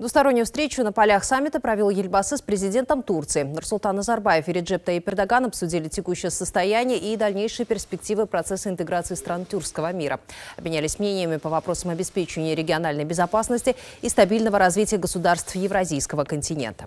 Двустороннюю встречу на полях саммита провел Ельбасы с президентом Турции. Нурсултан Назарбаев и Реджеп Таyyip Эрдоган обсудили текущее состояние и дальнейшие перспективы процесса интеграции стран тюркского мира. Обменялись мнениями по вопросам обеспечения региональной безопасности и стабильного развития государств Евразийского континента.